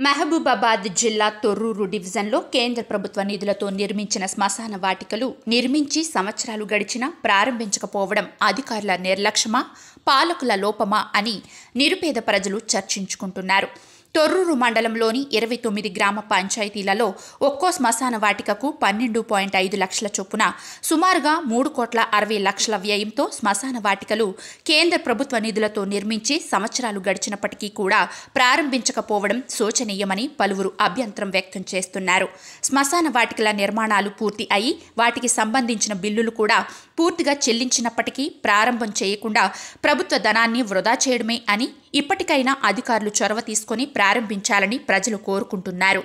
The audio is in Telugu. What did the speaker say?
మహబూబాబాద్ జిల్లా తొర్రూరు డివిజన్లో కేంద్ర ప్రభుత్వ నిధులతో నిర్మించిన శ్మశాన వాటికలు నిర్మించి సంవత్సరాలు గడిచినా ప్రారంభించకపోవడం అధికారుల నిర్లక్ష్యమా పాలకుల లోపమా అని నిరుపేద ప్రజలు చర్చించుకుంటున్నారు. తొర్రూరు మండలంలోని ఇరవై తొమ్మిది గ్రామ పంచాయతీలలో ఒక్కో శ్మశాన వాటికకు పన్నెండు పాయింట్ ఐదు లక్షల చొప్పున సుమారుగా మూడు కోట్ల అరవై లక్షల వ్యయంతో శ్మశాన వాటికలు కేంద్ర ప్రభుత్వ నిధులతో నిర్మించి సంవత్సరాలు గడిచినప్పటికీ కూడా ప్రారంభించకపోవడం శోచనీయమని పలువురు అభ్యంతరం వ్యక్తం చేస్తున్నారు. శ్మశాన వాటికల నిర్మాణాలు పూర్తి అయి వాటికి సంబంధించిన బిల్లులు కూడా పూర్తిగా చెల్లించినప్పటికీ ప్రారంభం చేయకుండా ప్రభుత్వ ధనాన్ని వృధా చేయడమే అని ఇప్పటికైనా అధికారులు చొరవ తీసుకొని ప్రారంభించాలని ప్రజలు కోరుకుంటున్నారు.